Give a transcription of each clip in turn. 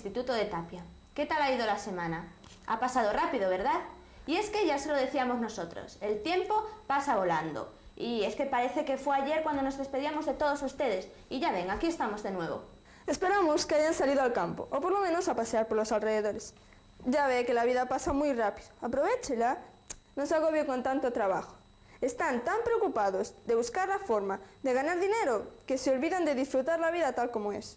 Instituto de Tapia. ¿Qué tal ha ido la semana? Ha pasado rápido, ¿verdad? Y es que ya se lo decíamos nosotros, el tiempo pasa volando. Y es que parece que fue ayer cuando nos despedíamos de todos ustedes. Y ya ven, aquí estamos de nuevo. Esperamos que hayan salido al campo, o por lo menos a pasear por los alrededores. Ya ve que la vida pasa muy rápido. Aprovechela. No se agobie con tanto trabajo. Están tan preocupados de buscar la forma de ganar dinero que se olvidan de disfrutar la vida tal como es.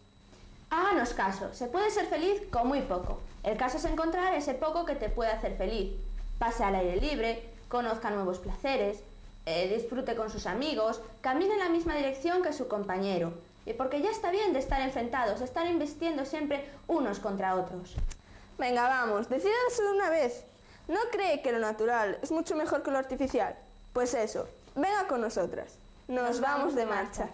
Háganos caso, se puede ser feliz con muy poco. El caso es encontrar ese poco que te puede hacer feliz. Pase al aire libre, conozca nuevos placeres, eh, disfrute con sus amigos, camine en la misma dirección que su compañero. Y porque ya está bien de estar enfrentados, de estar invistiendo siempre unos contra otros. Venga, vamos, decídase de una vez. ¿No cree que lo natural es mucho mejor que lo artificial? Pues eso, venga con nosotras. Nos, vamos de marcha.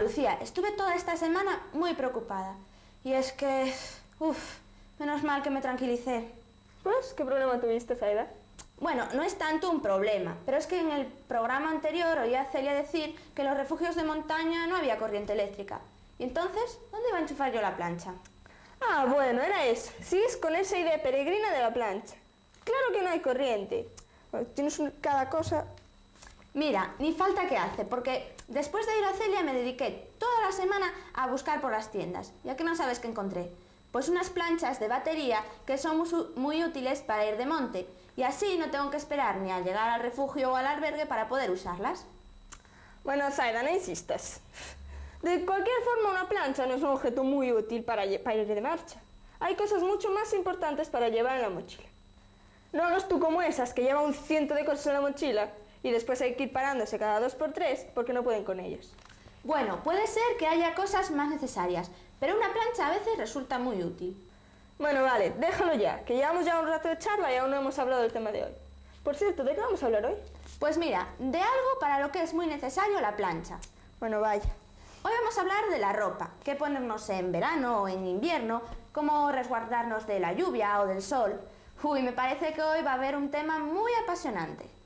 Lucía, estuve toda esta semana muy preocupada. Y es que, uff, menos mal que me tranquilicé. Pues, ¿qué problema tuviste, Zaida? Bueno, no es tanto un problema, pero es que en el programa anterior oí a Celia decir que en los refugios de montaña no había corriente eléctrica. Y entonces, ¿dónde iba a enchufar yo la plancha? Ah, bueno, era eso. Sigues con esa idea peregrina de la plancha. Claro que no hay corriente. Tienes cada cosa. Mira, ni falta que hace, porque después de ir a Celia me dediqué toda la semana a buscar por las tiendas. ¿Ya que no sabes qué encontré? Pues unas planchas de batería que son muy, útiles para ir de monte. Y así no tengo que esperar ni al llegar al refugio o al albergue para poder usarlas. Bueno, Zaida, no insistas. De cualquier forma, una plancha no es un objeto muy útil para, para ir de marcha. Hay cosas mucho más importantes para llevar en la mochila. No hagas tú como esas que llevan un ciento de cosas en la mochila y después hay que ir parándose cada dos por tres porque no pueden con ellas. Bueno, puede ser que haya cosas más necesarias, pero una plancha a veces resulta muy útil. Bueno, vale, déjalo ya, que llevamos ya un rato de charla y aún no hemos hablado del tema de hoy. Por cierto, ¿de qué vamos a hablar hoy? Pues mira, de algo para lo que es muy necesario la plancha. Bueno, vaya. Hoy vamos a hablar de la ropa, qué ponernos en verano o en invierno, cómo resguardarnos de la lluvia o del sol. Uy, me parece que hoy va a haber un tema muy apasionante.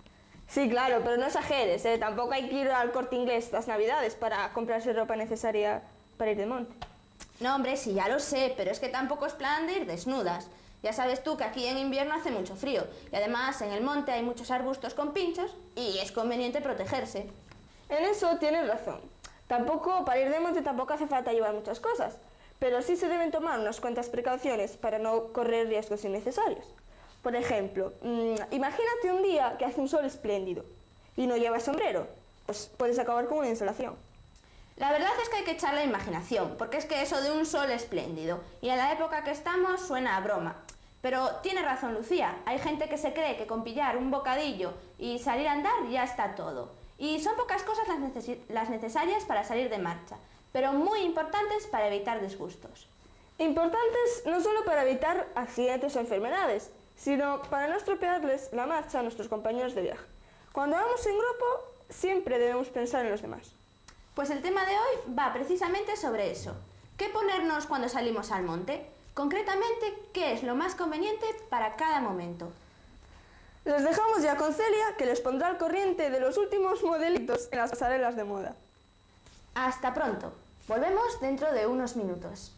Sí, claro, pero no exageres, ¿eh? Tampoco hay que ir al corte inglés estas navidades para comprarse ropa necesaria para ir de monte. No, hombre, sí, ya lo sé, pero es que tampoco es plan de ir desnudas. Ya sabes tú que aquí en invierno hace mucho frío y además en el monte hay muchos arbustos con pinchos y es conveniente protegerse. En eso tienes razón. Tampoco, para ir de monte tampoco hace falta llevar muchas cosas, pero sí se deben tomar unas cuantas precauciones para no correr riesgos innecesarios. Por ejemplo, mm, imagínate un día que hace un sol espléndido y no llevas sombrero, pues puedes acabar con una insolación. La verdad es que hay que echar la imaginación, porque es que eso de un sol espléndido y en la época que estamos suena a broma. Pero tiene razón Lucía, hay gente que se cree que con pillar un bocadillo y salir a andar ya está todo. Y son pocas cosas las, necesi- las necesarias para salir de marcha, pero muy importantes para evitar disgustos. Importantes no solo para evitar accidentes o enfermedades, sino para no estropearles la marcha a nuestros compañeros de viaje. Cuando vamos en grupo, siempre debemos pensar en los demás. Pues el tema de hoy va precisamente sobre eso. ¿Qué ponernos cuando salimos al monte? Concretamente, ¿qué es lo más conveniente para cada momento? Les dejamos ya con Celia, que les pondrá al corriente de los últimos modelitos en las pasarelas de moda. Hasta pronto. Volvemos dentro de unos minutos.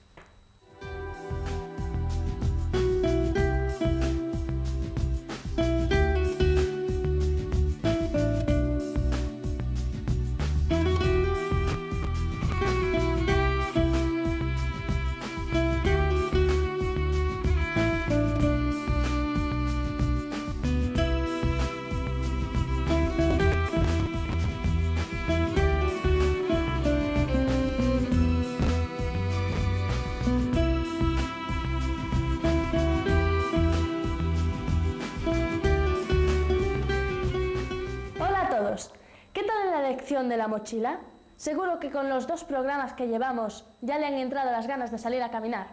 Mochila? Seguro que con los dos programas que llevamos ya le han entrado las ganas de salir a caminar.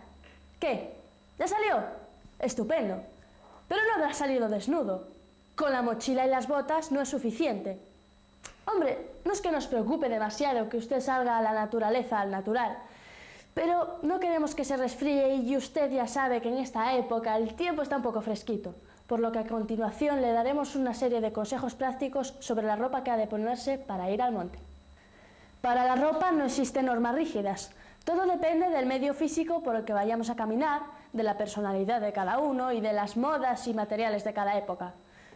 ¿Qué? ¿Ya salió? Estupendo. Pero no habrá salido desnudo. Con la mochila y las botas no es suficiente. Hombre, no es que nos preocupe demasiado que usted salga a la naturaleza al natural, pero no queremos que se resfríe y usted ya sabe que en esta época el tiempo está un poco fresquito, por lo que a continuación le daremos una serie de consejos prácticos sobre la ropa que ha de ponerse para ir al monte. Para la ropa no existen normas rígidas, todo depende del medio físico por el que vayamos a caminar, de la personalidad de cada uno y de las modas y materiales de cada época.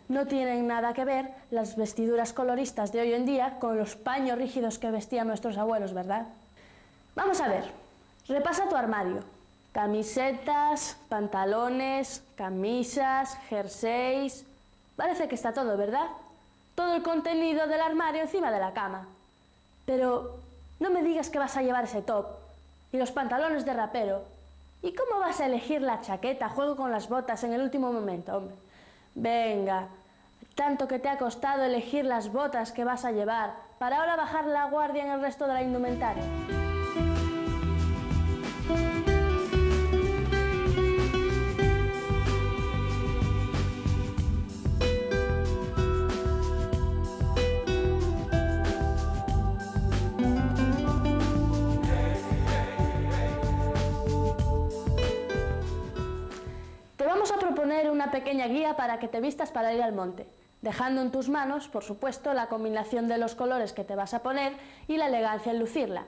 No tienen nada que ver las vestiduras coloristas de hoy en día con los paños rígidos que vestían nuestros abuelos, ¿verdad? Vamos a ver, repasa tu armario. Camisetas, pantalones, camisas, jerseys... Parece que está todo, ¿verdad? Todo el contenido del armario encima de la cama. Pero no me digas que vas a llevar ese top y los pantalones de rapero. ¿Y cómo vas a elegir la chaqueta, juego con las botas en el último momento, hombre? Venga, tanto que te ha costado elegir las botas que vas a llevar para ahora bajar la guardia en el resto de la indumentaria. Proponer una pequeña guía para que te vistas para ir al monte, dejando en tus manos, por supuesto, la combinación de los colores que te vas a poner y la elegancia en lucirla.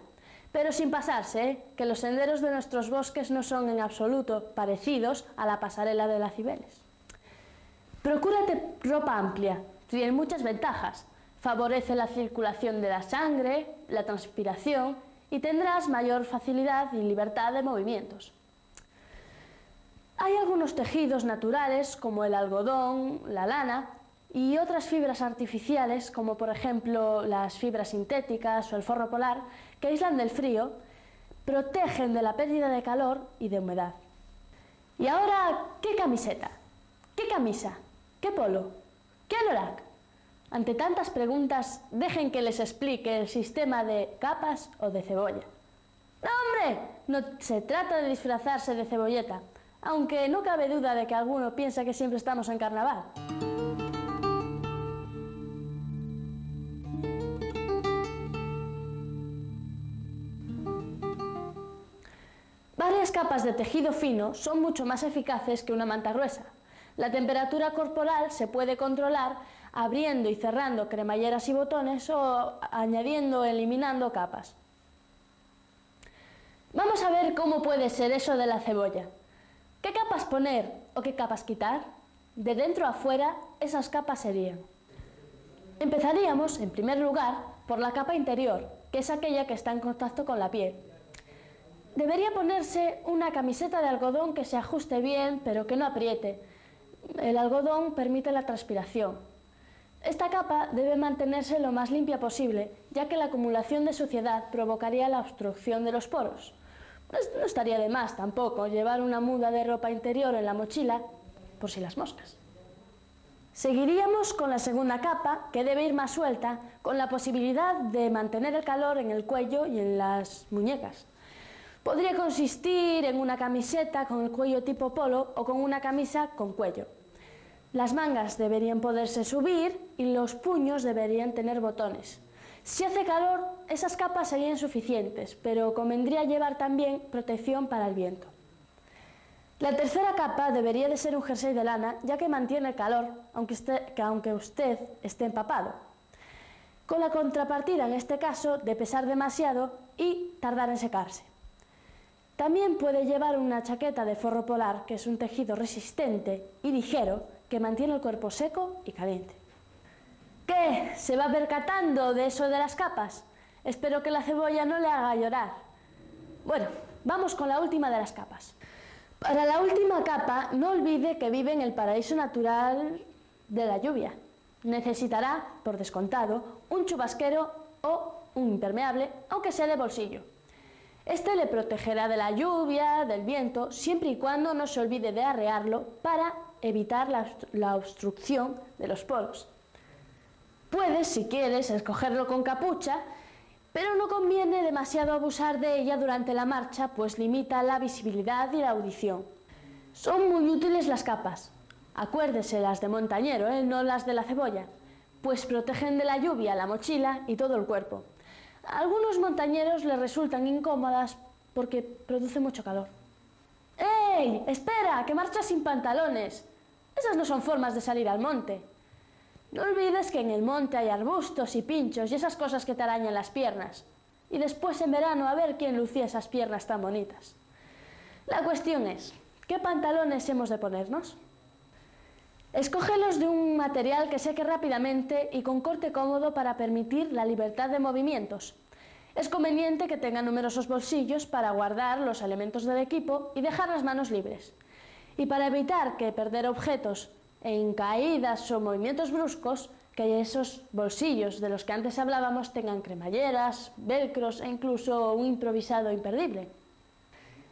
Pero sin pasarse, ¿eh? que los senderos de nuestros bosques no son en absoluto parecidos a la pasarela de las Cibeles. Procúrate ropa amplia, tiene muchas ventajas. Favorece la circulación de la sangre, la transpiración y tendrás mayor facilidad y libertad de movimientos. Hay algunos tejidos naturales como el algodón, la lana y otras fibras artificiales como por ejemplo las fibras sintéticas o el forro polar que aíslan del frío, protegen de la pérdida de calor y de humedad. Y ahora, ¿qué camiseta? ¿Qué camisa? ¿Qué polo? ¿Qué anorak? Ante tantas preguntas, dejen que les explique el sistema de capas o de cebolla. ¡No, hombre! No se trata de disfrazarse de cebolleta aunque no cabe duda de que alguno piensa que siempre estamos en carnaval. Varias capas de tejido fino son mucho más eficaces que una manta gruesa. La temperatura corporal se puede controlar abriendo y cerrando cremalleras y botones o añadiendo o eliminando capas. Vamos a ver cómo puede ser eso de la cebolla. ¿Qué capas poner o qué capas quitar? De dentro a fuera, esas capas serían. Empezaríamos, en primer lugar, por la capa interior, que es aquella que está en contacto con la piel. Debería ponerse una camiseta de algodón que se ajuste bien, pero que no apriete. El algodón permite la transpiración. Esta capa debe mantenerse lo más limpia posible, ya que la acumulación de suciedad provocaría la obstrucción de los poros. No estaría de más tampoco llevar una muda de ropa interior en la mochila por si las moscas. Seguiríamos con la segunda capa, que debe ir más suelta, con la posibilidad de mantener el calor en el cuello y en las muñecas. Podría consistir en una camiseta con el cuello tipo polo o con una camisa con cuello. Las mangas deberían poderse subir y los puños deberían tener botones. Si hace calor, esas capas serían suficientes, pero convendría llevar también protección para el viento. La tercera capa debería de ser un jersey de lana, ya que mantiene el calor, aunque, aunque usted esté empapado. Con la contrapartida, en este caso, de pesar demasiado y tardar en secarse. También puede llevar una chaqueta de forro polar, que es un tejido resistente y ligero que mantiene el cuerpo seco y caliente. ¿Qué? ¿Se va percatando de eso de las capas? Espero que la cebolla no le haga llorar. Bueno, vamos con la última de las capas. Para la última capa, no olvide que vive en el paraíso natural de la lluvia. Necesitará, por descontado, un chubasquero o un impermeable, aunque sea de bolsillo. Este le protegerá de la lluvia, del viento, siempre y cuando no se olvide de arrearlo para evitar la, obstrucción de los poros. Puedes, si quieres, escogerlo con capucha, pero no conviene demasiado abusar de ella durante la marcha, pues limita la visibilidad y la audición. Son muy útiles las capas. Acuérdese las de montañero, ¿eh? no las de la cebolla, pues protegen de la lluvia la mochila y todo el cuerpo. A algunos montañeros les resultan incómodas porque produce mucho calor. ¡Ey! ¡Espera! ¡Que marchas sin pantalones! Esas no son formas de salir al monte. No olvides que en el monte hay arbustos y pinchos y esas cosas que te arañan las piernas. Y después en verano a ver quién lucía esas piernas tan bonitas. La cuestión es, ¿qué pantalones hemos de ponernos? Escógelos de un material que seque rápidamente y con corte cómodo para permitir la libertad de movimientos. Es conveniente que tengan numerosos bolsillos para guardar los elementos del equipo y dejar las manos libres. Y para evitar que perder objetos en caídas o movimientos bruscos, que esos bolsillos de los que antes hablábamos tengan cremalleras, velcros e incluso un improvisado imperdible.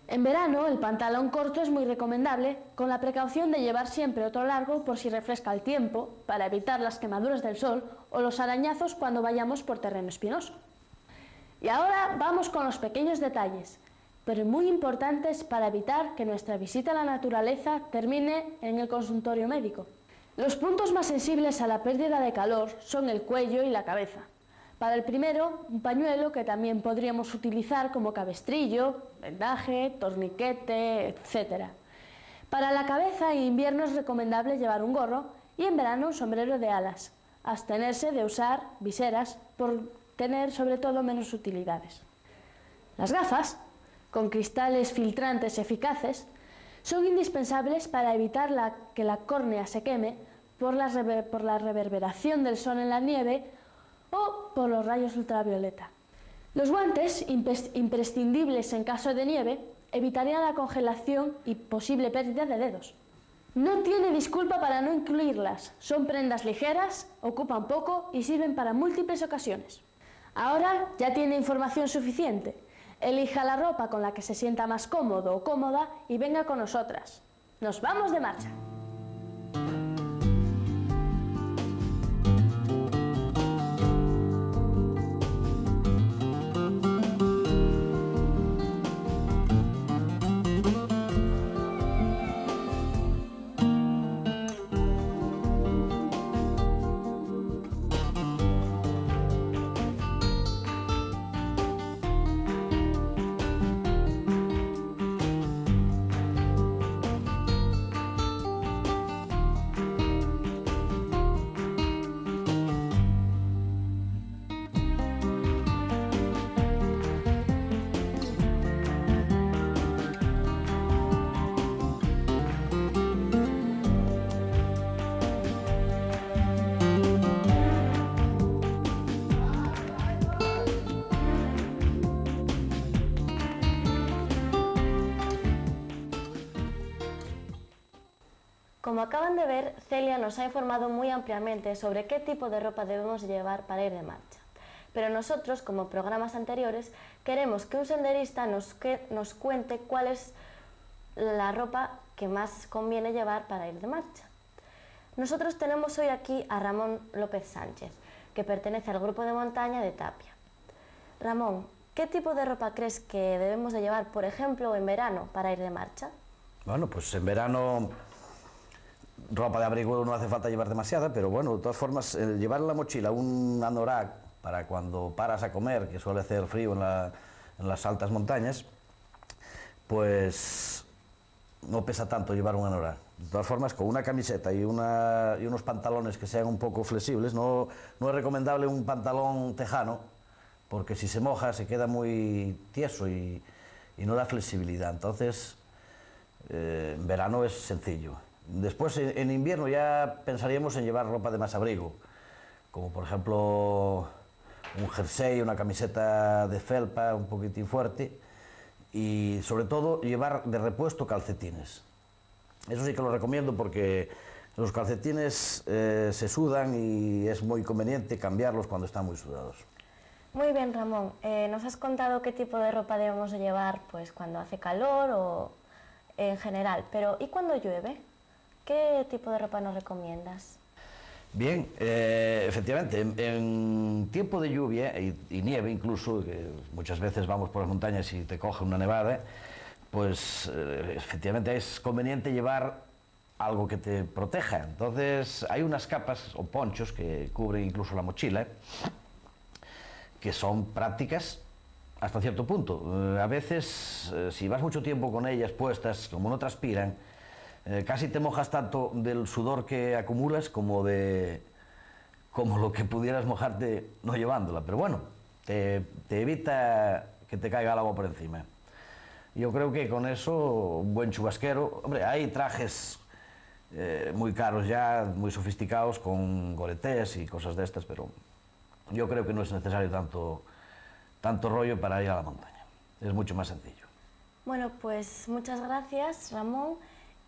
En verano, el pantalón corto es muy recomendable, con la precaución de llevar siempre otro largo por si refresca el tiempo, para evitar las quemaduras del sol o los arañazos cuando vayamos por terreno espinoso. Y ahora vamos con los pequeños detalles, pero muy importantes para evitar que nuestra visita a la naturaleza termine en el consultorio médico. Los puntos más sensibles a la pérdida de calor son el cuello y la cabeza. Para el primero, un pañuelo que también podríamos utilizar como cabestrillo, vendaje, torniquete, etc. Para la cabeza en invierno es recomendable llevar un gorro y en verano un sombrero de alas. Abstenerse de usar viseras por tener sobre todo menos utilidades. Las gafas, con cristales filtrantes eficaces, son indispensables para evitar que la córnea se queme por la, por la reverberación del sol en la nieve o por los rayos ultravioleta. Los guantes, imprescindibles en caso de nieve, evitarían la congelación y posible pérdida de dedos. No tiene disculpa para no incluirlas. Son prendas ligeras, ocupan poco y sirven para múltiples ocasiones. Ahora ya tiene información suficiente. Elija la ropa con la que se sienta más cómodo o cómoda y venga con nosotras. ¡Nos vamos de marcha! Como acaban de ver, Celia nos ha informado muy ampliamente sobre qué tipo de ropa debemos llevar para ir de marcha. Pero nosotros, como programas anteriores, queremos que un senderista nos, nos cuente cuál es la ropa que más conviene llevar para ir de marcha. Nosotros tenemos hoy aquí a Ramón López Sánchez, que pertenece al grupo de montaña de Tapia. Ramón, ¿qué tipo de ropa crees que debemos de llevar, por ejemplo, en verano para ir de marcha? Bueno, pues en verano ropa de abrigo no hace falta llevar demasiada, pero bueno, de todas formas, llevar en la mochila un anorak para cuando paras a comer, que suele hacer frío en, las altas montañas, pues no pesa tanto llevar un anorak. De todas formas, con una camiseta y, unos pantalones que sean un poco flexibles, no, es recomendable un pantalón tejano, porque si se moja se queda muy tieso y, no da flexibilidad. Entonces, eh, en verano es sencillo. Después, en invierno ya pensaríamos en llevar ropa de más abrigo, como por ejemplo un jersey, una camiseta de felpa un poquitín fuerte y sobre todo llevar de repuesto calcetines. Eso sí que lo recomiendo porque los calcetines eh, se sudan y es muy conveniente cambiarlos cuando están muy sudados. Muy bien, Ramón. Eh, nos has contado qué tipo de ropa debemos llevar pues, cuando hace calor o en general, pero ¿y cuando llueve? ¿Qué tipo de ropa nos recomiendas? Bien, eh, efectivamente, en, en, tiempo de lluvia y, y, nieve incluso, que muchas veces vamos por las montañas y te coge una nevada, pues eh, efectivamente es conveniente llevar algo que te proteja. Entonces hay unas capas o ponchos que cubren incluso la mochila, que son prácticas hasta cierto punto. Eh, a veces, eh, si vas mucho tiempo con ellas puestas, como no transpiran, eh, casi te mojas tanto del sudor que acumulas como de como lo que pudieras mojarte no llevándola. Pero bueno, te, evita que te caiga el agua por encima. Yo creo que con eso, buen chubasquero... Hombre, hay trajes eh, muy caros ya, muy sofisticados, con goletés y cosas de estas, pero yo creo que no es necesario tanto tanto rollo para ir a la montaña. Es mucho más sencillo. Bueno, pues muchas gracias, Ramón.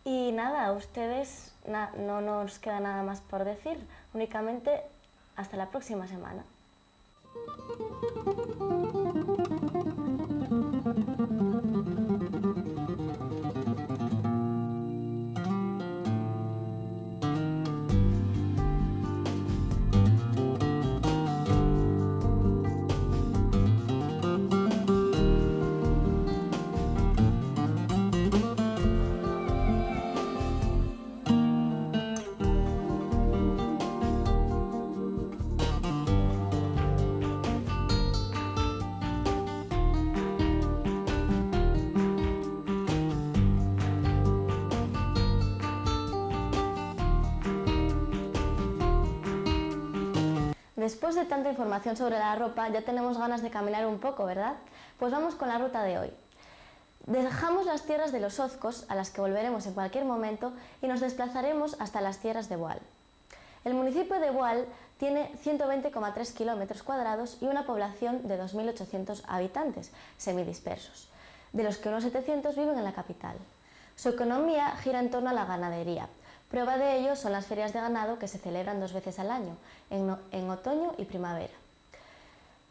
Y nada, a ustedes no nos queda nada más por decir. Únicamente hasta la próxima semana. Después de tanta información sobre la ropa, ya tenemos ganas de caminar un poco, ¿verdad? Pues vamos con la ruta de hoy. Dejamos las tierras de los Ozcos, a las que volveremos en cualquier momento, y nos desplazaremos hasta las tierras de Boal. El municipio de Boal tiene 120,3 kilómetros cuadrados y una población de 2.800 habitantes, semidispersos, de los que unos 700 viven en la capital. Su economía gira en torno a la ganadería, Prueba de ello son las ferias de ganado que se celebran dos veces al año, en, otoño y primavera.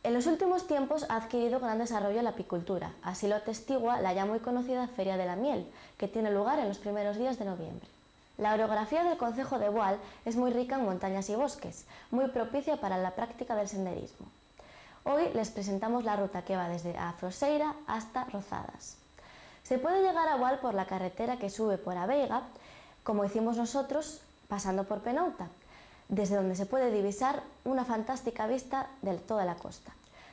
En los últimos tiempos ha adquirido gran desarrollo la apicultura, así lo atestigua la ya muy conocida Feria de la Miel, que tiene lugar en los primeros días de noviembre. La orografía del concejo de Boal es muy rica en montañas y bosques, muy propicia para la práctica del senderismo. Hoy les presentamos la ruta que va desde Afroseira hasta Rozadas. Se puede llegar a Boal por la carretera que sube por Aveiga como hicimos nosotros pasando por Penauta, desde donde se puede divisar una fantástica vista de toda la costa.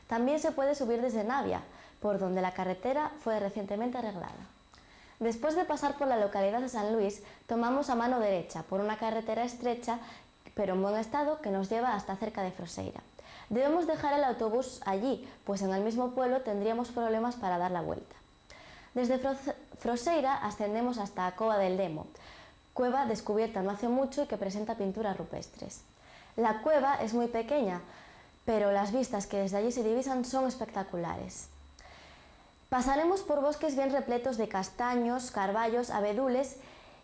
También se puede subir desde Navia, por donde la carretera fue recientemente arreglada. Después de pasar por la localidad de San Luis, tomamos a mano derecha por una carretera estrecha pero en buen estado que nos lleva hasta cerca de Froseira. Debemos dejar el autobús allí, pues en el mismo pueblo tendríamos problemas para dar la vuelta. Desde Froseira ascendemos hasta Cova del Demo, cueva descubierta no hace mucho y que presenta pinturas rupestres. La cueva es muy pequeña, pero las vistas que desde allí se divisan son espectaculares. Pasaremos por bosques bien repletos de castaños, carballos, abedules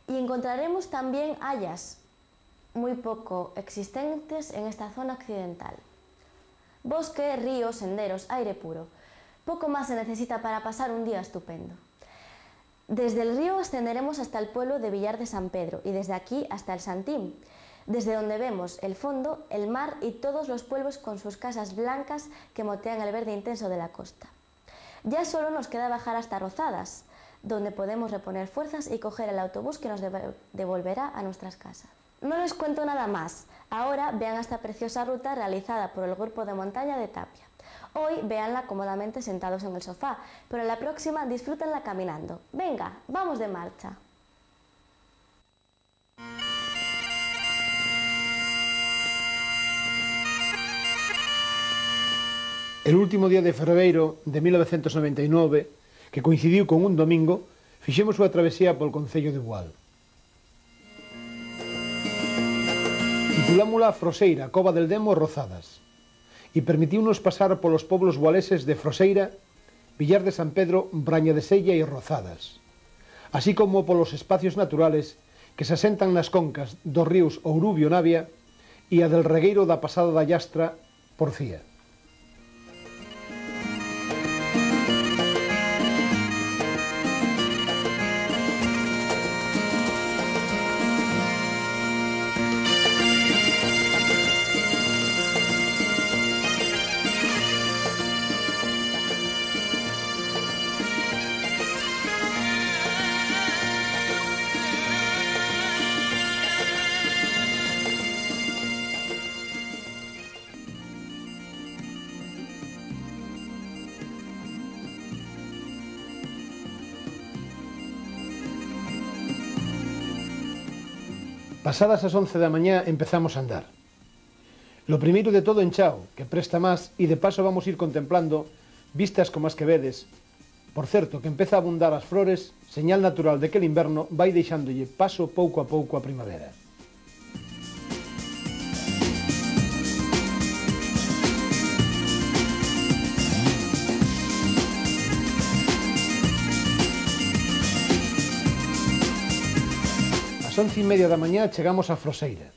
y encontraremos también hayas, muy poco existentes en esta zona occidental. Bosque, ríos, senderos, aire puro. Poco más se necesita para pasar un día estupendo. Desde el río ascenderemos hasta el pueblo de Villar de San Pedro y desde aquí hasta el Santín, desde donde vemos el fondo, el mar y todos los pueblos con sus casas blancas que motean el verde intenso de la costa. Ya solo nos queda bajar hasta Rozadas, donde podemos reponer fuerzas y coger el autobús que nos devolverá a nuestras casas. No les cuento nada más. Ahora vean esta preciosa ruta realizada por el grupo de montaña de Tapia. Hoy véanla cómodamente sentados en el sofá, pero en la próxima disfrútenla caminando. Venga, vamos de marcha. El último día de febreiro de 1999, que coincidiu con un domingo, fixemos súa travesía polo Concello de Boal. Pulámula Froseira, Cova del Demo Rozadas e permitiunos pasar polos poblos gualeses de Froseira, Villar de San Pedro, Braña de Sella e Rozadas, así como polos espacios naturales que se asentan nas concas dos ríos Ourubio Navia e a del regueiro da pasada da Llastra, Porcía. Pasadas as 11 da mañá empezamos a andar. Lo primeiro de todo en Chao, que presta máis e de paso vamos ir contemplando vistas como as que vedes. Por certo, que empeza a abundar as flores, señal natural de que el inverno vai deixándolle paso pouco a pouco a primavera. 11 e media da mañá chegamos a Froseira,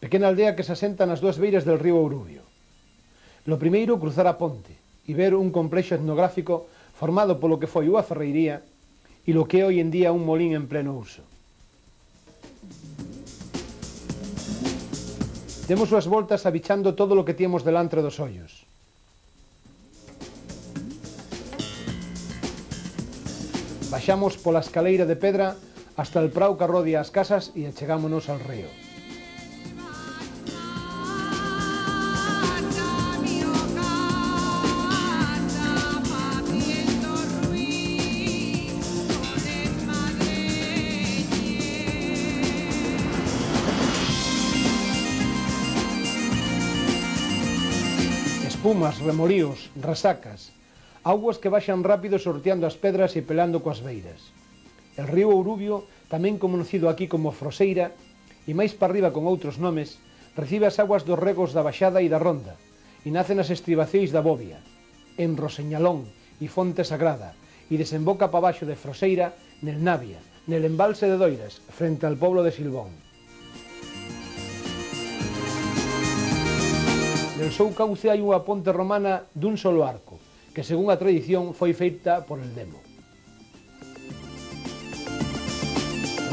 pequena aldea que se asenta nas dúas beiras del río Urubio. Lo primeiro, cruzar a ponte e ver un complexo etnográfico formado polo que foi unha ferreiría e lo que é hoy en día un molín en pleno uso. Demos súas voltas abichando todo o que tiemos delantre dos ollos. Baixamos pola escaleira de pedra hasta el prau que rodia as casas e achegámonos ao río. espumas, remoríos, resacas, augas que baixan rápido sorteando as pedras e pelando coas beiras. El río Urubio, tamén conocido aquí como Froseira, e máis para arriba con outros nomes, recibe as aguas dos regos da Baixada e da Ronda, e nace nas estribacións da Bobia, en Roseñalón e Fonte Sagrada, e desemboca para baixo de Froseira nel Navia, nel embalse de Doiras, frente al poblo de Silbón. Nel seu cauce hai unha ponte romana dun solo arco, que según a tradición foi feita por el Demo.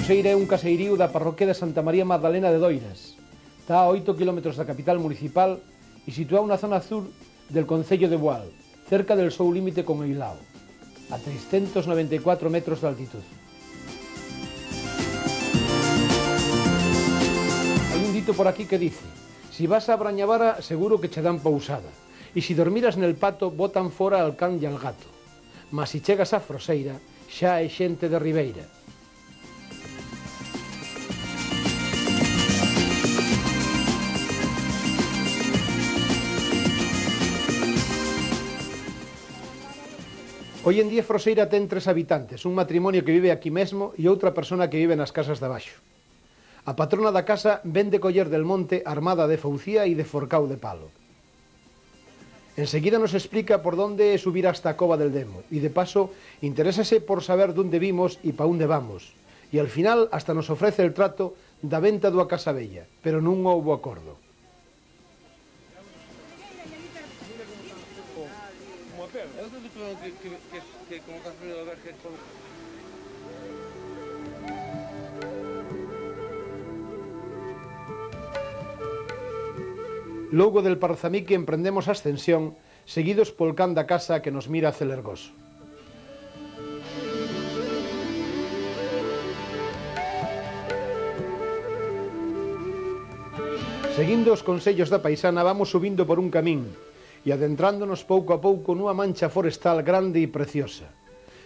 Couseira é un caseirío da parroquia de Santa María Magdalena de Doiras. Está a 8 km da capital municipal e situado na zona sur del Concello de Boal, cerca del seu límite con Eilao, a 394 metros de altitud. Hai un dito por aquí que dice Si vas a Brañavara, seguro que che dan pousada. E si dormiras nel pato, botan fora al can e al gato. Mas si chegas a Froseira, xa é xente de Ribeira. Hoy en día Froseira ten tres habitantes, un matrimonio que vive aquí mesmo e outra persona que vive nas casas de abaixo. A patrona da casa vende coller del monte armada de foucía e de forcau de palo. Enseguida nos explica por onde subir hasta a cova del demo e de paso interésase por saber donde vimos e pa onde vamos. E al final hasta nos ofrece el trato da venta do Casa Bella, pero non houbo acordo. Que, que que como que has venido a ver que con... Logo del Parzamique emprendemos a ascensión, seguidos pol can da casa que nos mira celergoso. Seguindo os consellos da paisana, vamos subindo por un camín, e adentrándonos pouco a pouco nunha mancha forestal grande e preciosa,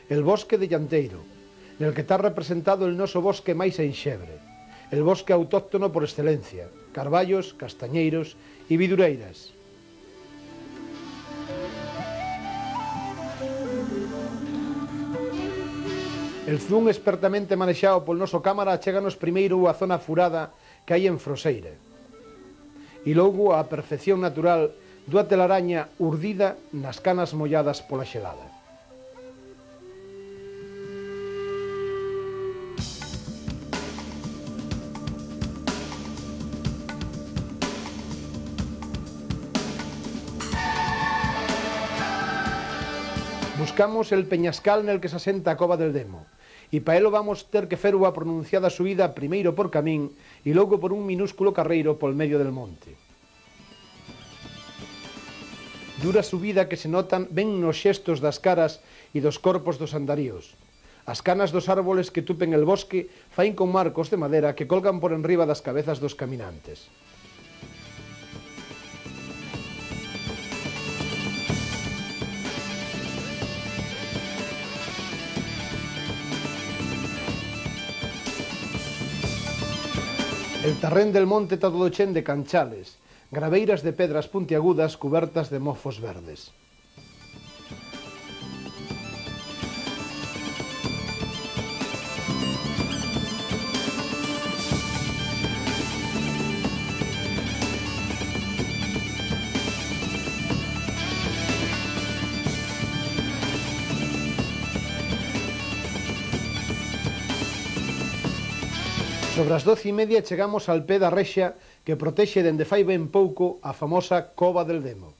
el bosque de Llanteiro, nel que está representado el noso bosque máis enxebre, el bosque autóctono por excelencia, carballos, castañeiros e vidureiras, El zoom expertamente manexado pol noso cámara cheganos primeiro a zona furada que hai en Froseira. E logo a perfección natural dúa telaraña urdida nas canas molladas pola xelada. Buscamos el peñascal nel que se asenta a cova del demo, e pa elo vamos ter que fer unha pronunciada subida primeiro por camín e logo por un minúsculo carreiro pol medio del monte dura subida que se notan ben nos xestos das caras e dos corpos dos andaríos. As canas dos árboles que tupen el bosque fain con marcos de madera que colgan por enriba das cabezas dos caminantes. El terrén del monte está todo chen de canchales, graveiras de pedras puntiagudas cubertas de mofos verdes. Sobre as doce e media chegamos al pé da rexa que protexe dende fai ben pouco a famosa Cova del Demo.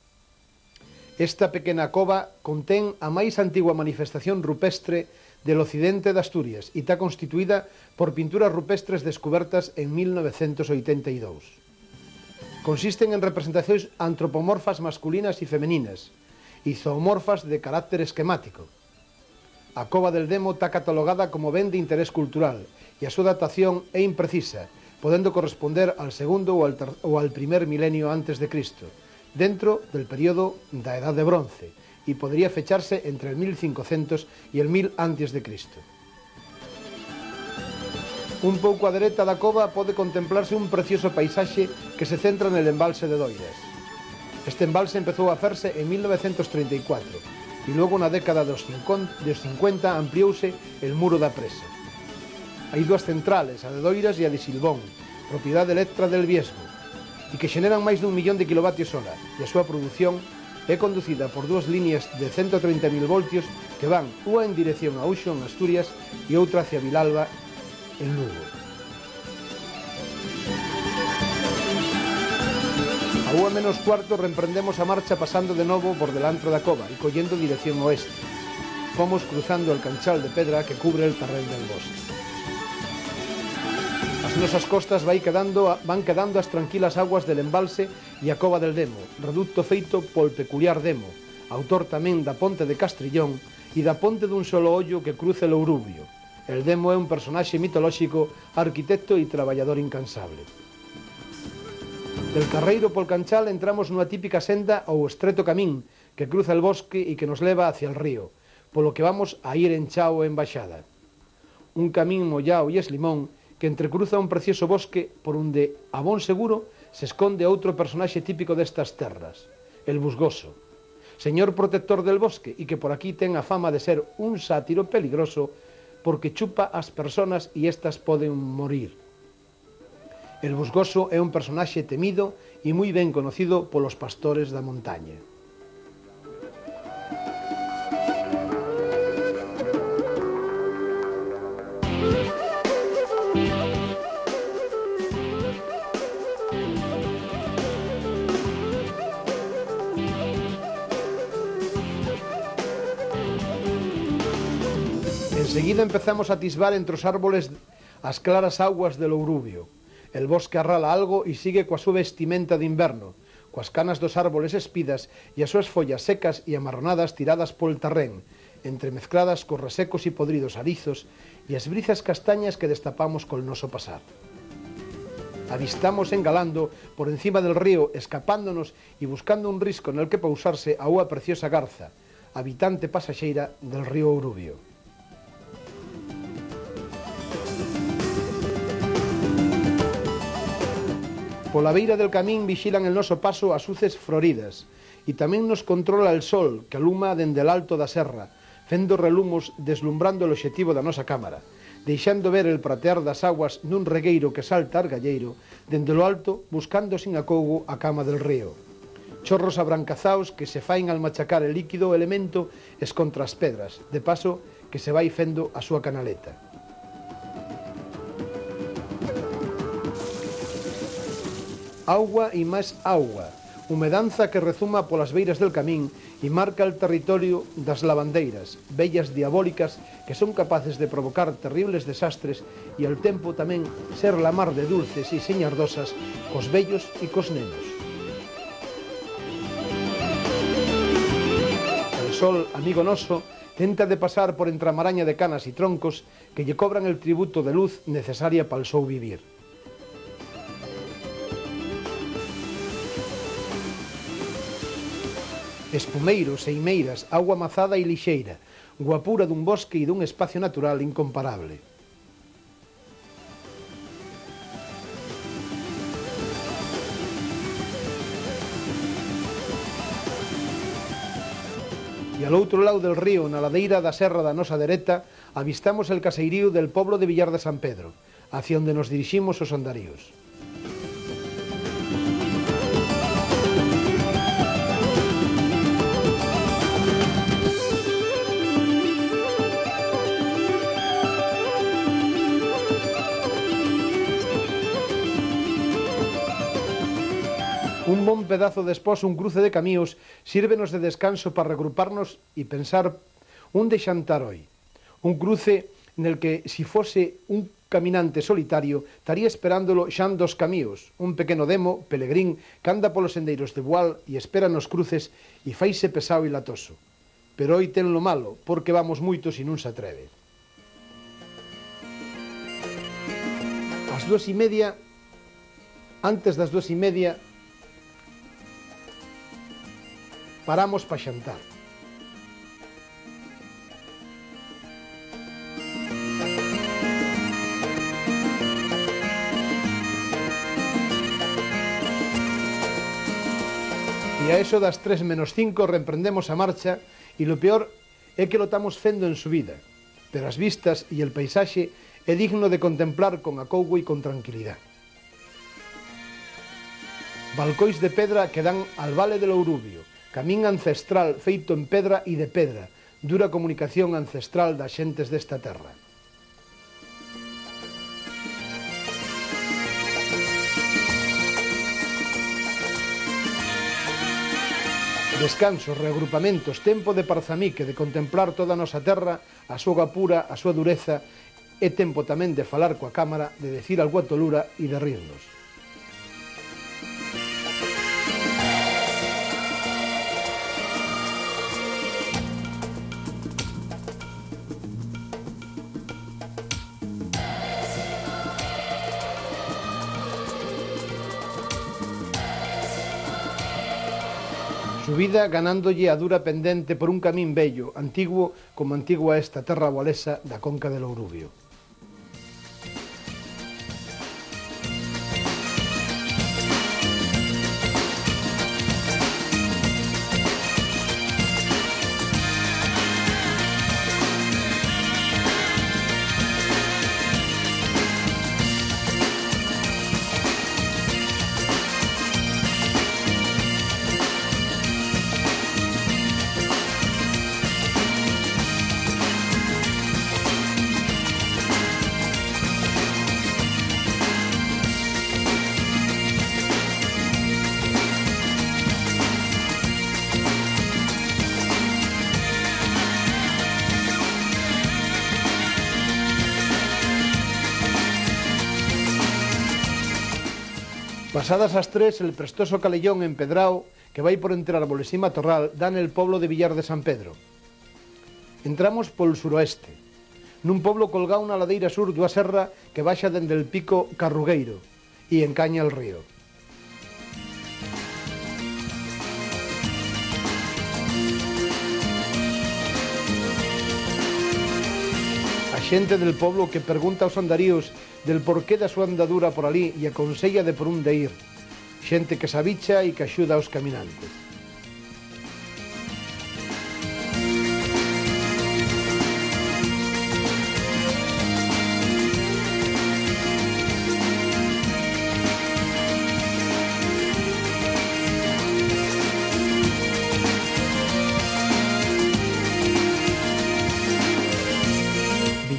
Esta pequena cova contén a máis antigua manifestación rupestre del occidente de Asturias e está constituída por pinturas rupestres descubertas en 1982. Consisten en representacións antropomorfas masculinas e femeninas e zoomorfas de carácter esquemático. A Cova del Demo está catalogada como ben de interés cultural e a súa datación é imprecisa, podendo corresponder ao segundo ou al, ter, ou al primer milenio antes de Cristo, dentro del período da Edad de Bronce, e podría fecharse entre el 1500 e el 1000 antes de Cristo. Un pouco a dereita da cova pode contemplarse un precioso paisaxe que se centra nel embalse de Doiras. Este embalse empezou a hacerse en 1934 e logo na década dos 50 ampliouse el muro da presa. Hai dúas centrales, a de Doiras e a de Silbón, propiedade Electra del Viesgo, e que xeneran máis dun millón de kilovatios hora, e a súa produción é conducida por dúas líneas de 130.000 voltios que van unha en dirección a Uxo, en Asturias, e outra hacia Vilalba, en Lugo. A unha menos cuarto reemprendemos a marcha pasando de novo por delantro da cova e collendo dirección oeste. Fomos cruzando el canchal de pedra que cubre el terreno del bosque nosas costas vai quedando, van quedando as tranquilas aguas del embalse e a cova del Demo, reducto feito pol peculiar Demo, autor tamén da ponte de Castrillón e da ponte dun solo ollo que cruce o Urubio. El Demo é un personaxe mitolóxico, arquitecto e traballador incansable. Del Carreiro pol Canchal entramos nunha típica senda ou estreto camín que cruza el bosque e que nos leva hacia el río, polo que vamos a ir en chao en baixada. Un camín mollao e eslimón que entrecruza un precioso bosque por onde, a bon seguro, se esconde outro personaxe típico destas terras, el busgoso, señor protector del bosque e que por aquí ten a fama de ser un sátiro peligroso porque chupa as personas e estas poden morir. El busgoso é un personaxe temido e moi ben conocido polos pastores da montaña. Enseguida empezamos a tisbar entre os árboles as claras aguas del Ourubio. El bosque arrala algo e sigue coa súa vestimenta de inverno, coas canas dos árboles espidas e as súas follas secas e amarronadas tiradas pol terrén, entremezcladas cos resecos e podridos arizos e as brizas castañas que destapamos col noso pasar. Avistamos engalando por encima del río, escapándonos e buscando un risco en el que pausarse a unha preciosa garza, habitante pasaxeira del río Urubio. Pola beira del camín vixilan el noso paso as uces floridas e tamén nos controla el sol que aluma dende el alto da serra, fendo relumos deslumbrando o objetivo da nosa cámara, deixando ver el pratear das aguas nun regueiro que salta argalleiro dende lo alto buscando sin acougo a cama del río. Chorros abrancazaos que se fain al machacar el líquido elemento es contra as pedras, de paso que se vai fendo a súa canaleta. Agua e máis agua. Humedanza que rezuma polas beiras del camín e marca el territorio das lavandeiras, bellas diabólicas que son capaces de provocar terribles desastres e ao tempo tamén ser la mar de dulces e señardosas cos bellos e cos nenos. El sol, amigo noso, tenta de pasar por entre a maraña de canas e troncos que lle cobran el tributo de luz necesaria para o seu vivir. espumeiros, eimeiras, agua mazada e lixeira, guapura dun bosque e dun espacio natural incomparable. E al outro lado del río, na ladeira da serra da nosa dereita, avistamos el caseirío del poblo de Villar de San Pedro, hacia onde nos diriximos os andaríos. Un bon pedazo despós un cruce de camíos, sírvenos de descanso para regruparnos e pensar un de xantar hoy. Un cruce nel que, si fose un caminante solitario, estaría esperándolo xan dos camíos, un pequeno demo, pelegrín, que anda polos sendeiros de Boal e espera nos cruces e faise pesado e latoso. Pero hoy tenlo malo, porque vamos moitos e non se atreve. As dúas e media, antes das dúas e media, Paramos para xantar. E a eso das 3 menos 5 reemprendemos a marcha e lo peor é que lo estamos fendo en subida, pero as vistas e el paisaxe é digno de contemplar con acougo e con tranquilidade. Balcois de pedra que dan al vale del Ourubio, Camín ancestral feito en pedra e de pedra, dura comunicación ancestral das xentes desta terra. Descansos, reagrupamentos, tempo de parzamique, de contemplar toda a nosa terra, a súa pura, a súa dureza, e tempo tamén de falar coa cámara, de decir algo a tolura e de rirnos. Subida ganándolle a dura pendente por un camín bello, antiguo como antigua esta terra boalesa da conca del Lourubio. Pasadas as tres, el prestoso calellón empedrao que vai por entre árboles e matorral dan el poblo de Villar de San Pedro. Entramos pol suroeste, nun poblo colgado na ladeira sur dúa serra que baixa dende el pico Carrugueiro e encaña el río. A xente del poblo que pregunta aos andaríos del porqué da súa andadura por ali e aconsella de por onde ir. Xente que sabicha e que axuda aos caminantes.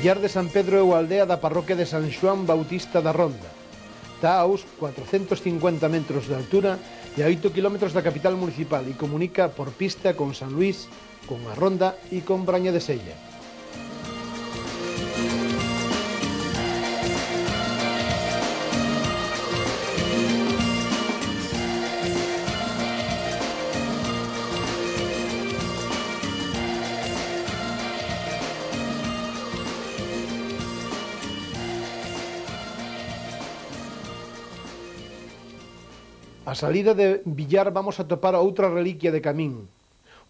Villar de San Pedro é o aldea da parroquia de San Xoán Bautista da Ronda. Está aos 450 metros de altura e a 8 km da capital municipal e comunica por pista con San Luis, con a Ronda e con Braña de Sella. A salida de Villar vamos a topar outra reliquia de camín.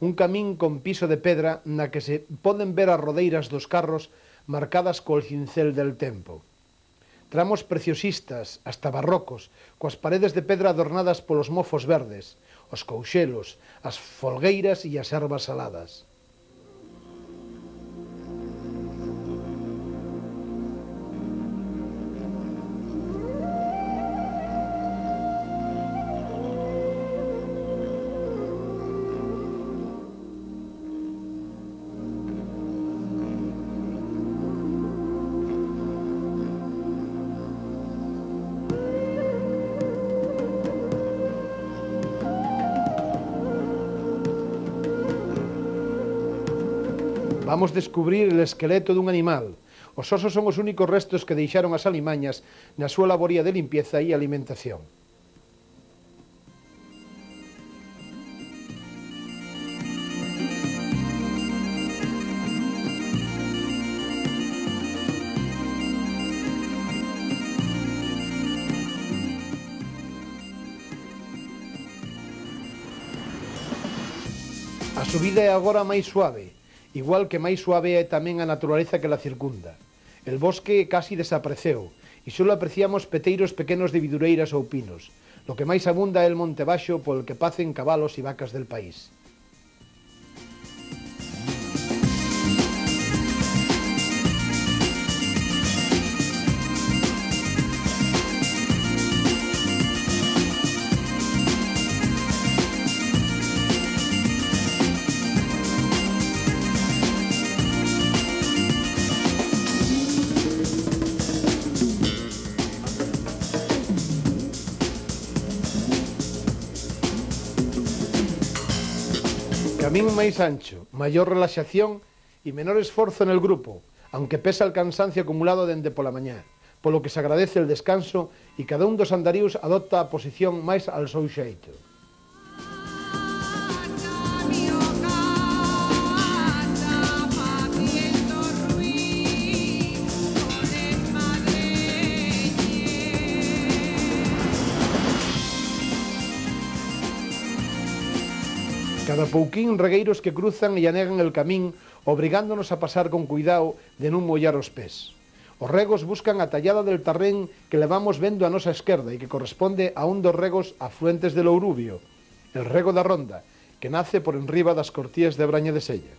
Un camín con piso de pedra na que se poden ver as rodeiras dos carros marcadas col cincel del tempo. Tramos preciosistas, hasta barrocos, coas paredes de pedra adornadas polos mofos verdes, os couxelos, as folgueiras e as ervas saladas. podemos descubrir el esqueleto dun animal. Os osos son os únicos restos que deixaron as alimañas na súa laboría de limpieza e alimentación. A subida é agora máis suave, igual que máis suave é tamén a naturaleza que la circunda. El bosque casi desapareceu, e só apreciamos peteiros pequenos de vidureiras ou pinos. Lo que máis abunda é el monte baixo polo que pacen cabalos e vacas del país. Camín máis ancho, maior relaxación e menor esforzo en el grupo, aunque pesa el cansancio acumulado dende pola mañá, polo que se agradece el descanso e cada un dos andaríos adopta a posición máis al seu xeito. Cada pouquín regueiros que cruzan e anegan el camín, obrigándonos a pasar con cuidado de non mollar os pés. Os regos buscan a tallada del terrén que levamos vendo a nosa esquerda e que corresponde a un dos regos afluentes del Ourubio, el rego da Ronda, que nace por enriba das cortías de Braña de Sella.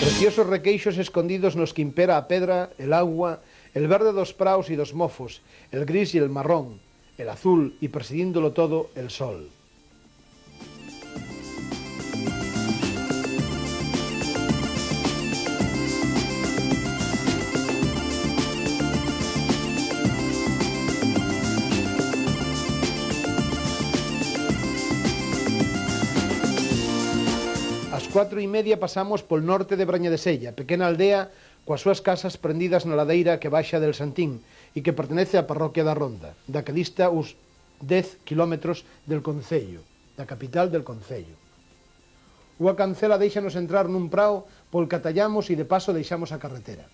Preciosos requeixos escondidos nos que impera a pedra, el agua, el verde dos praos e dos mofos, el gris e el marrón, el azul y presidiéndolo todo el sol. cuatro e media pasamos pol norte de Braña de Sella, pequena aldea coas súas casas prendidas na ladeira que baixa del Santín, e que pertenece á parroquia da Ronda, da que dista os 10 kilómetros del Concello, da capital del Concello. Unha cancela deixanos entrar nun prao pol que atallamos e de paso deixamos a carretera.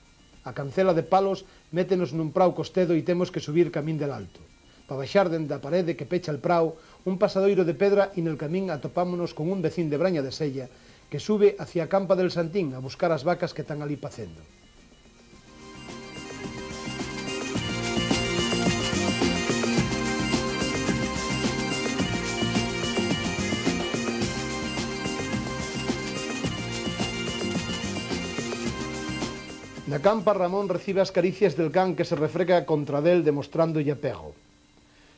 A cancela de palos métenos nun prao costedo e temos que subir camín del alto. Pa baixar dende a parede que pecha el prao, un pasadoiro de pedra e nel camín atopámonos con un vecín de Braña de Sella que sube hacia a campa del Santín a buscar as vacas que están ali pacendo. Na campa, Ramón recibe as caricias del can que se refrega contra del demostrándolle apego.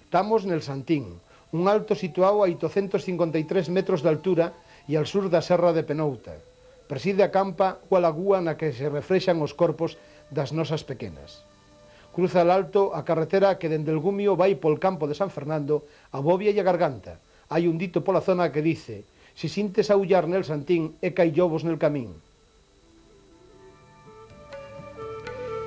Estamos nel Santín, un alto situado a 853 metros de altura e al sur da Serra de Penouta. Preside a campa coa lagúa na que se refrexan os corpos das nosas pequenas. Cruza al alto a carretera que dende el Gumio vai pol campo de San Fernando a Bobia e a Garganta. Hai un dito pola zona que dice «Si sintes aullar nel Santín e caillobos nel camín».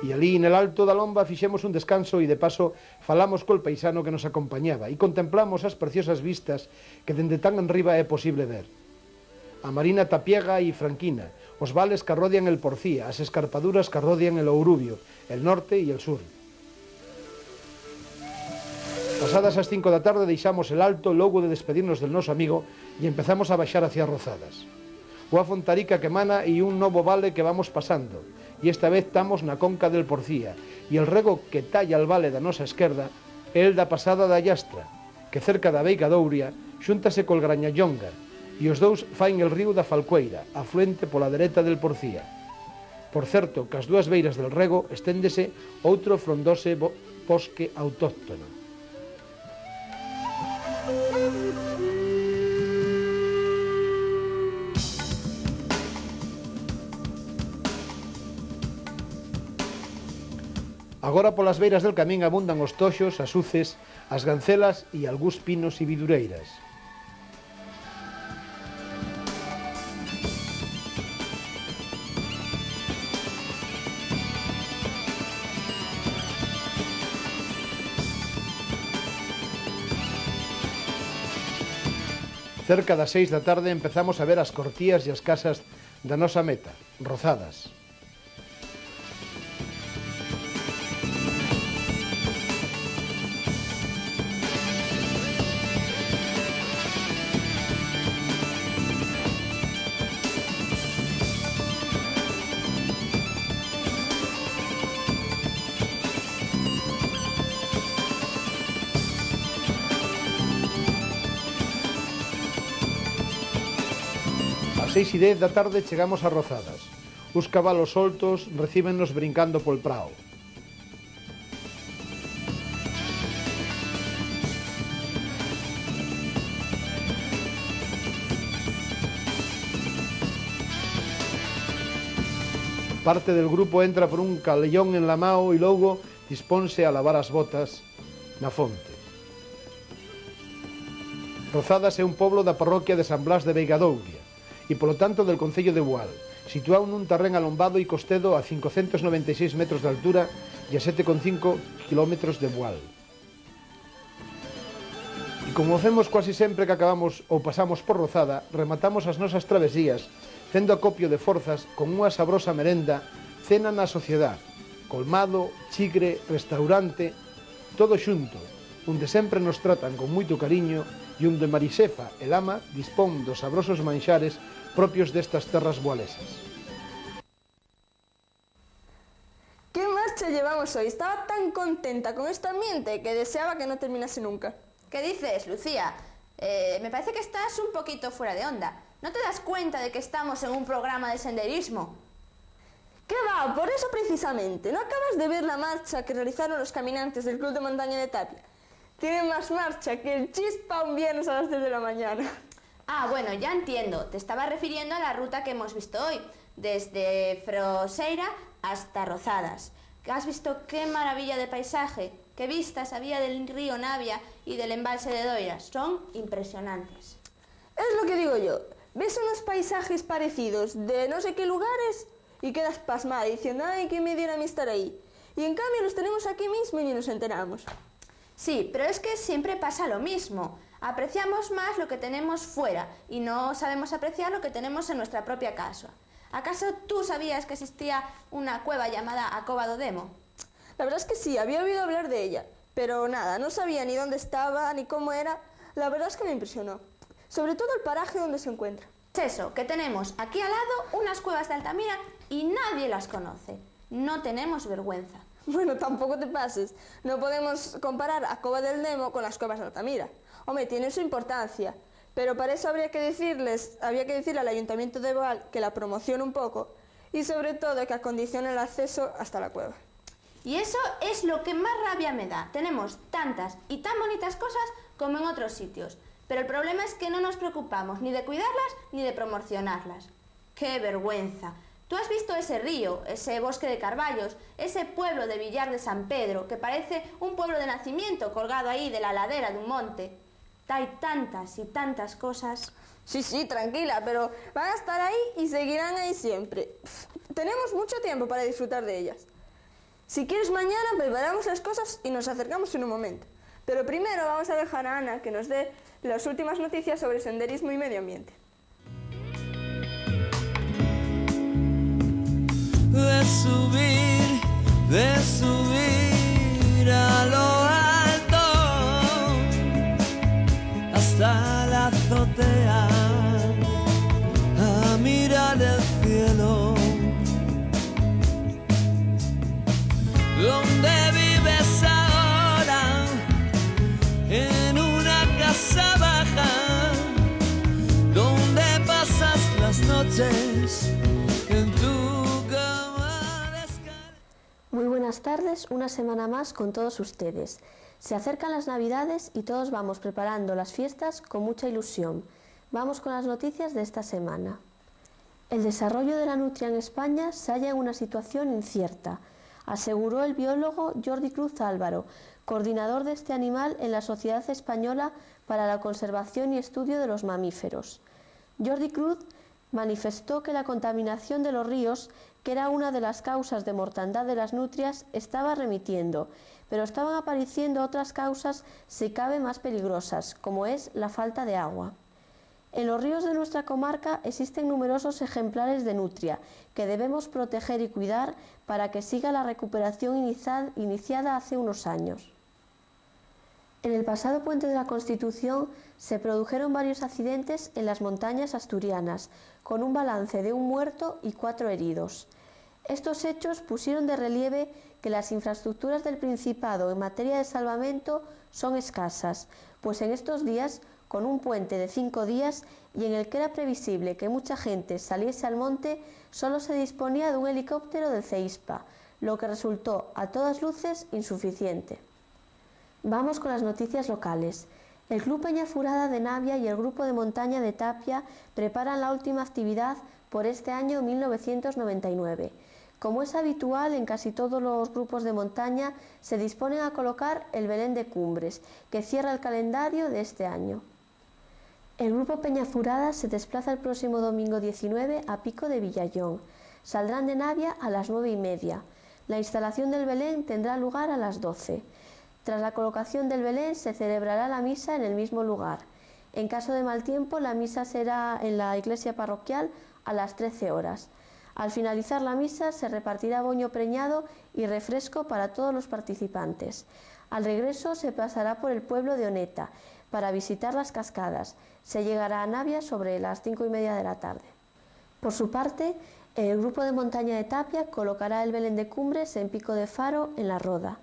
E ali nel alto da lomba fixemos un descanso e de paso falamos col paisano que nos acompañaba e contemplamos as preciosas vistas que dende tan enriba é posible ver. A marina tapiega e franquina, os vales que rodian el Porcía, as escarpaduras que rodian el Ourubio, el norte e el sur. Pasadas as 5 da tarde deixamos el alto logo de despedirnos del noso amigo e empezamos a baixar hacia Rozadas. Unha fontarica que mana e un novo vale que vamos pasando, e esta vez estamos na conca del Porcía, e el rego que talla al vale da nosa esquerda é el da pasada da Llastra, que cerca da Veiga d'Ouria xúntase col Grañallonga, e os dous fain el río da Falcueira, afluente pola dereita del Porcía. Por certo, que as dúas beiras del rego esténdese outro frondose bosque autóctono. Agora polas beiras del camín abundan os toxos, as uces, as gancelas e algúns pinos e vidureiras. Cerca das seis da tarde empezamos a ver as cortías e as casas da nosa meta, rozadas. seis e dez da tarde chegamos a Rozadas. Os cabalos soltos recíbennos brincando pol prao. Parte del grupo entra por un calellón en la mao e logo disponse a lavar as botas na fonte. Rozadas é un poblo da parroquia de San Blas de Veigadouria e polo tanto del Concello de Boal, situado nun terrén alombado e costedo a 596 metros de altura e a 7,5 km de Boal. E como facemos quase sempre que acabamos ou pasamos por Rozada, rematamos as nosas travesías, fendo acopio de forzas con unha sabrosa merenda, cena na sociedade, colmado, chigre, restaurante, todo xunto, onde sempre nos tratan con moito cariño e onde Marisefa e Lama dispón dos sabrosos manxares propios destas terras boalesas. Que marcha llevamos hoy? Estaba tan contenta con este ambiente que deseaba que no terminase nunca. ¿Qué dices, Lucía? Eh, me parece que estás un poquito fuera de onda. ¿No te das cuenta de que estamos en un programa de senderismo? ¿Qué va? Por eso precisamente. ¿No acabas de ver la marcha que realizaron los caminantes del Club de Montaña de Tapia? Tienen más marcha que el chispa un viernes a las 3 de la mañana. Ah, bueno, ya entiendo. Te estaba refiriendo a la ruta que hemos visto hoy, desde Froseira hasta Rozadas. ¿Has visto qué maravilla de paisaje? ¿Qué vistas había del río Navia y del embalse de Doiras? Son impresionantes. Es lo que digo yo. Ves unos paisajes parecidos de no sé qué lugares y quedas pasmada diciendo, ay, que me diera a mí estar ahí. Y en cambio los tenemos aquí mismo y ni nos enteramos. Sí, pero es que siempre pasa lo mismo. Apreciamos más lo que tenemos fuera y no sabemos apreciar lo que tenemos en nuestra propia casa. ¿Acaso tú sabías que existía una cueva llamada Acova do Demo? La verdad es que sí, había oído hablar de ella, pero nada, no sabía ni dónde estaba ni cómo era. La verdad es que me impresionó, sobre todo el paraje donde se encuentra. Es eso, que tenemos aquí al lado unas cuevas de Altamira y nadie las conoce. No tenemos vergüenza. Bueno, tampoco te pases. No podemos comparar a Cova del Demo con las cuevas de Altamira. Hombre, tiene su importancia, pero para eso habría que decirles, habría que decirle al Ayuntamiento de Boal que la promocione un poco y sobre todo que acondicione el acceso hasta la cueva. Y eso es lo que más rabia me da. Tenemos tantas y tan bonitas cosas como en otros sitios. Pero el problema es que no nos preocupamos ni de cuidarlas ni de promocionarlas. ¡Qué vergüenza! Tú has visto ese río, ese bosque de carballos, ese pueblo de Villar de San Pedro, que parece un pueblo de nacimiento colgado ahí de la ladera de un monte. Hay tantas y tantas cosas. Sí, sí, tranquila, pero van a estar ahí y seguirán ahí siempre. Tenemos mucho tiempo para disfrutar de ellas. Si quieres mañana preparamos las cosas y nos acercamos en un momento. Pero primero vamos a dejar a Ana que nos dé las últimas noticias sobre senderismo y medio ambiente. De subir, de subir a lo alto hasta la azotea a mirar el cielo. ¿Dónde vives ahora? En una casa baja, donde pasas las noches Muy buenas tardes, una semana más con todos ustedes. Se acercan las Navidades y todos vamos preparando las fiestas con mucha ilusión. Vamos con las noticias de esta semana. El desarrollo de la nutria en España se halla en una situación incierta, aseguró el biólogo Jordi Cruz Álvaro, coordinador de este animal en la Sociedad Española para la Conservación y Estudio de los Mamíferos. Jordi Cruz manifestó que la contaminación de los ríos, que era una de las causas de mortandad de las nutrias, estaba remitiendo, pero estaban apareciendo otras causas, si cabe, más peligrosas, como es la falta de agua. En los ríos de nuestra comarca existen numerosos ejemplares de nutria que debemos proteger y cuidar para que siga la recuperación iniciada hace unos años. En el pasado puente de la Constitución se produjeron varios accidentes en las montañas asturianas, con un balance de un muerto y cuatro heridos. Estos hechos pusieron de relieve que las infraestructuras del Principado en materia de salvamento son escasas, pues en estos días con un puente de cinco días y en el que era previsible que mucha gente saliese al monte, solo se disponía de un helicóptero de CEISPA, lo que resultó a todas luces insuficiente. Vamos con las noticias locales. El Club Peñafurada de Navia y el Grupo de Montaña de Tapia preparan la última actividad por este año 1999. Como es habitual en casi todos los grupos de montaña, se disponen a colocar el Belén de Cumbres, que cierra el calendario de este año. El grupo Peñafurada se desplaza el próximo domingo 19 a Pico de Villallón. Saldrán de Navia a las nueve y media. La instalación del Belén tendrá lugar a las 12. Tras la colocación del Belén se celebrará la misa en el mismo lugar. En caso de mal tiempo, la misa será en la iglesia parroquial a las 13 horas. Al finalizar la misa se repartirá boño preñado y refresco para todos los participantes. Al regreso se pasará por el pueblo de Oneta para visitar las cascadas. Se llegará a Navia sobre las cinco y media de la tarde. Por su parte, el grupo de montaña de Tapia colocará el Belén de Cumbres en Pico de Faro, en La Roda.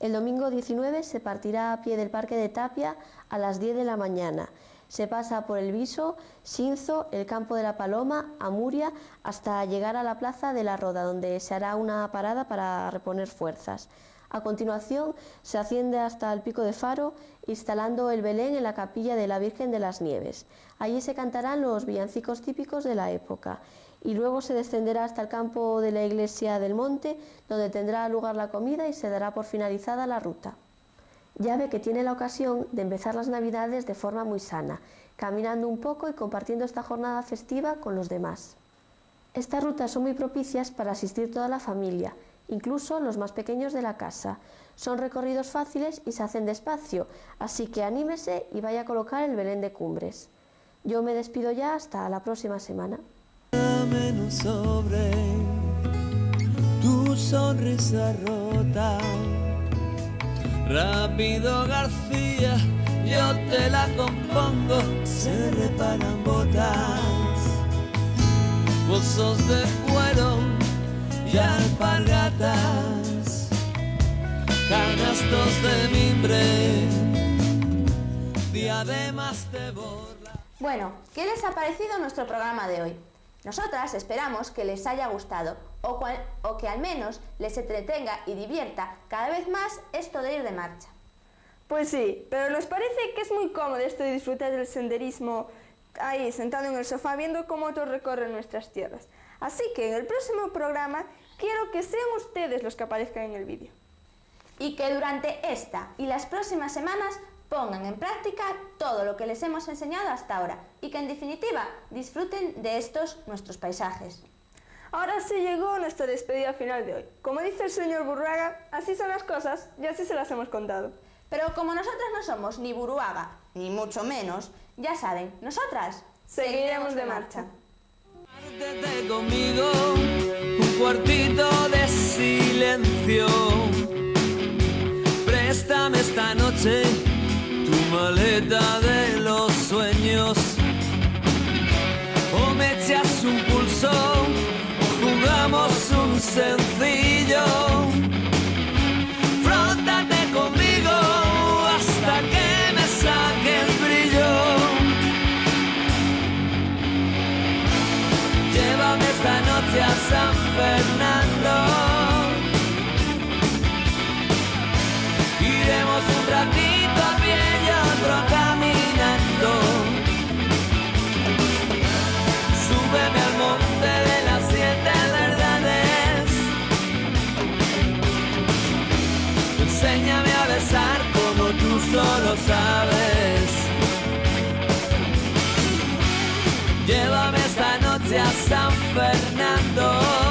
El domingo 19 se partirá a pie del Parque de Tapia a las 10 de la mañana. Se pasa por el Viso, Sinzo, el Campo de la Paloma, Amuria, hasta llegar a la Plaza de la Roda, donde se hará una parada para reponer fuerzas. A continuación, se asciende hasta el Pico de Faro, instalando el Belén en la capilla de la Virgen de las Nieves. Allí se cantarán los villancicos típicos de la época y luego se descenderá hasta el campo de la iglesia del monte, donde tendrá lugar la comida y se dará por finalizada la ruta. Ya ve que tiene la ocasión de empezar las Navidades de forma muy sana, caminando un poco y compartiendo esta jornada festiva con los demás. Estas rutas son muy propicias para asistir toda la familia, incluso los más pequeños de la casa. Son recorridos fáciles y se hacen despacio, así que anímese y vaya a colocar el Belén de Cumbres. Yo me despido ya hasta la próxima semana. Sobre tu sonrisa rota. Rápido García, yo te la compongo, se reparan botas, bolsos de cuero y alpargatas, canastos de mimbre, diademas de borla. Bueno, ¿qué les ha parecido nuestro programa de hoy? Nosotras esperamos que les haya gustado o, o, que al menos les entretenga y divierta cada vez más esto de ir de marcha. Pues sí, pero nos parece que es muy cómodo esto de disfrutar del senderismo ahí sentado en el sofá viendo cómo otros recorren nuestras tierras. Así que en el próximo programa quiero que sean ustedes los que aparezcan en el vídeo. Y que durante esta y las próximas semanas pongan en práctica todo lo que les hemos enseñado hasta ahora y que en definitiva disfruten de estos nuestros paisajes. Ahora sí llegó nuestra despedida final de hoy. Como dice el señor Burruaga, así son las cosas y así se las hemos contado. Pero como nosotras no somos ni Buruaga, ni mucho menos, ya saben, nosotras seguiremos de marcha. conmigo un cuartito de silencio. Préstame esta noche maleta de los sueños. O me echas un pulso, o jugamos un sencillo. love.